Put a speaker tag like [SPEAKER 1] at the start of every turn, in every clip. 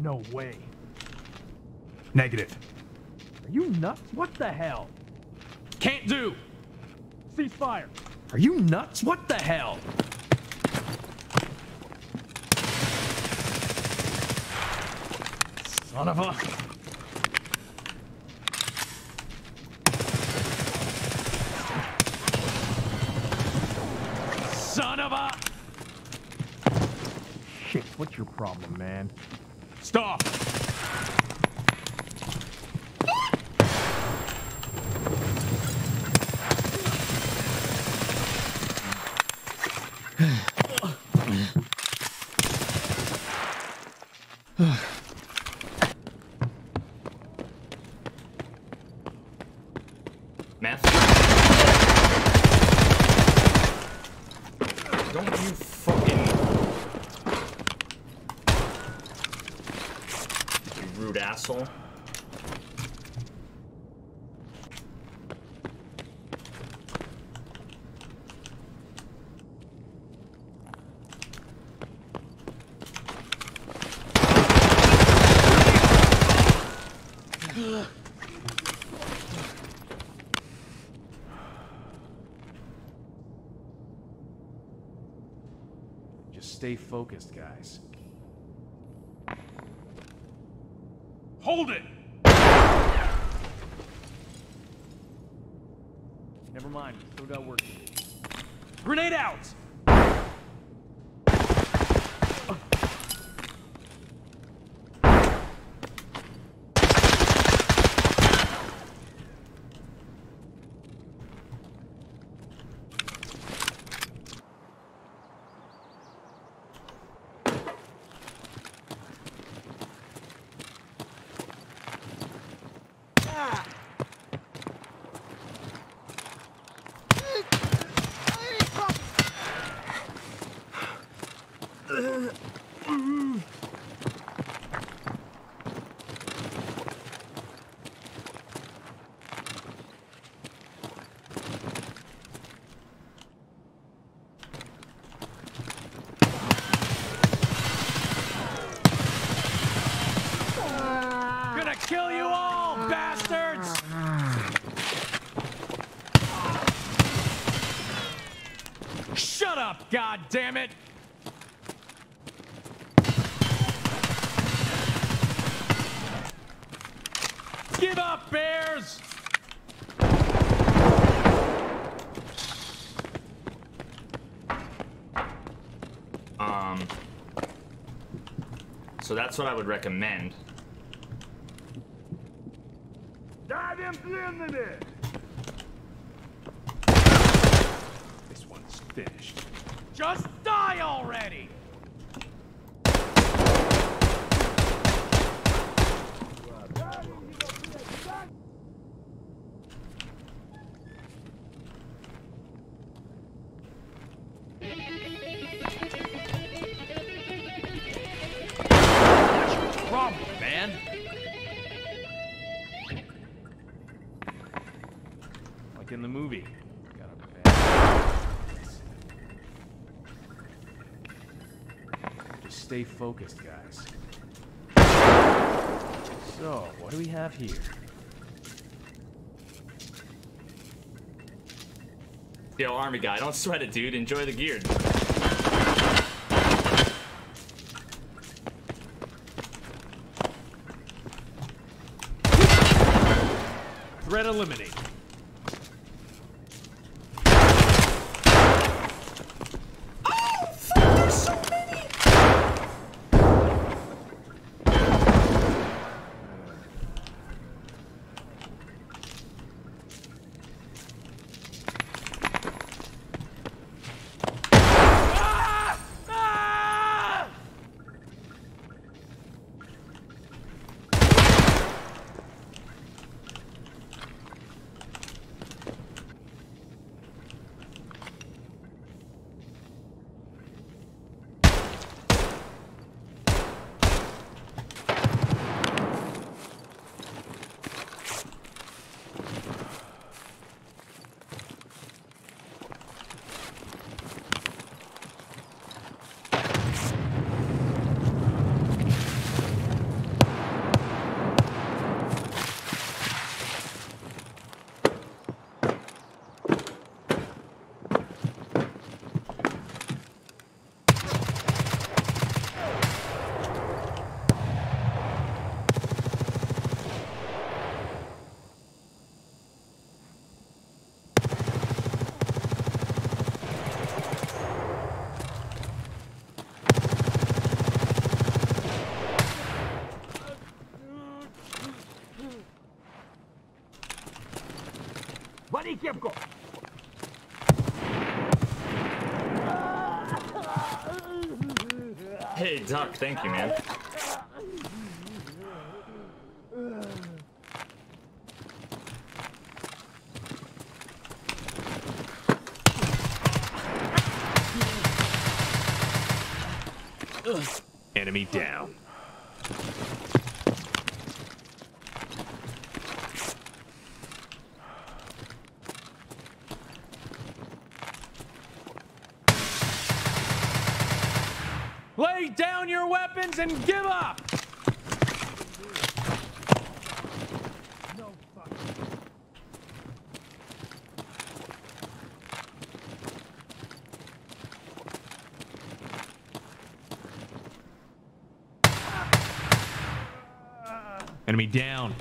[SPEAKER 1] No way.
[SPEAKER 2] Negative.
[SPEAKER 1] Are you nuts? What the hell?
[SPEAKER 2] Can't do.
[SPEAKER 1] Cease fire.
[SPEAKER 2] Are you nuts? What the hell? Son of a... Son of a...
[SPEAKER 1] Shit, what's your problem, man?
[SPEAKER 2] Stop!
[SPEAKER 3] Meth? Don't you fucking... You rude asshole.
[SPEAKER 2] Just stay focused, guys.
[SPEAKER 1] Hold it! Never mind, still got work to do. Grenade out! Gonna kill you all, bastards! Shut up, God damn it! Give up, bears!
[SPEAKER 3] Um... So that's what I would recommend.
[SPEAKER 2] This one's finished.
[SPEAKER 1] Just die already! In the movie. Got a bad-
[SPEAKER 2] Just stay focused, guys. So, what do we have here?
[SPEAKER 3] Yo, army guy, don't sweat it, dude. Enjoy the gear.
[SPEAKER 1] Threat eliminated.
[SPEAKER 4] кепку!
[SPEAKER 3] Hey, Duck, thank you, man.
[SPEAKER 1] Enemy down. Weapons and give up! Enemy down.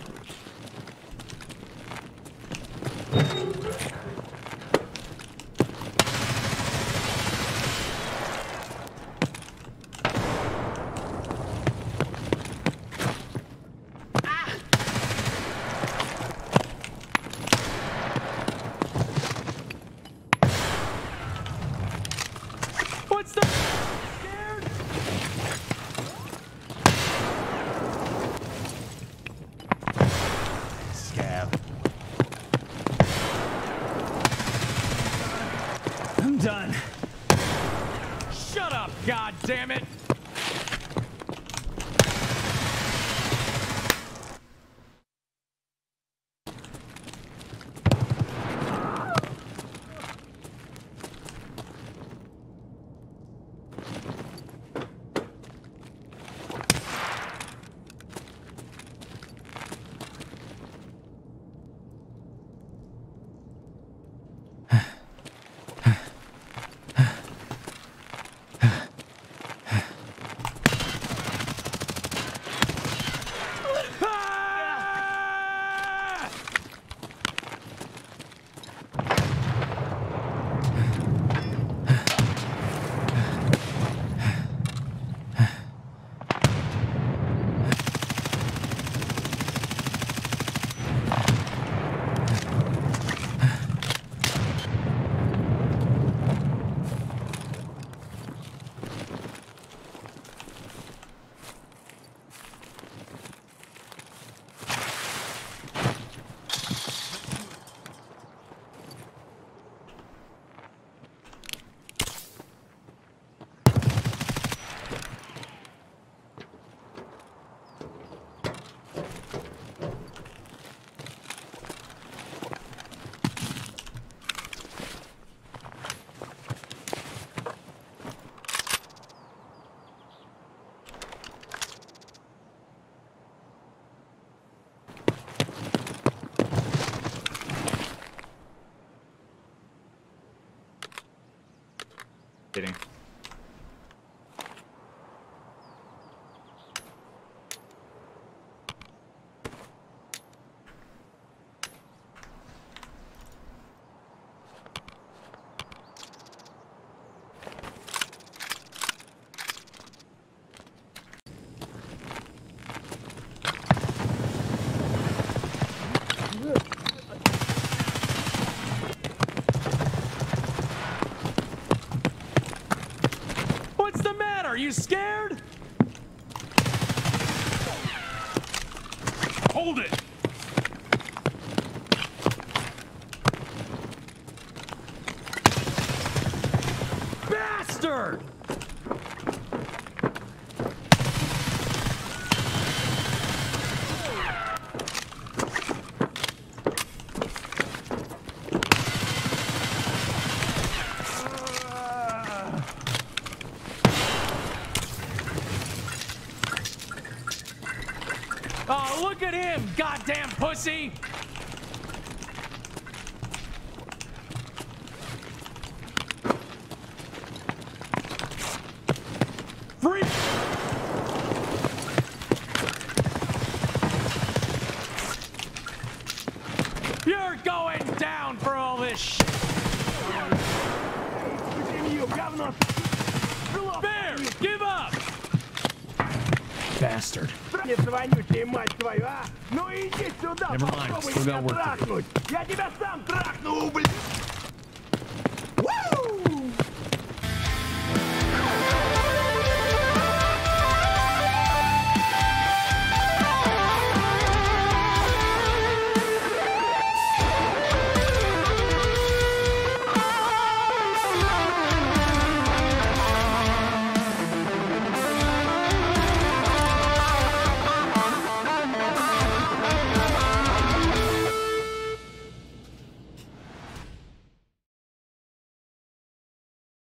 [SPEAKER 1] Are you scared? Hold it! Goddamn pussy! You're going down for all this sh- Bear, give up! Bastard.
[SPEAKER 4] задница вонючая, мать твою, а? Ну иди сюда, попробуй меня трахнуть! Я тебя сам трахну, ублюдок!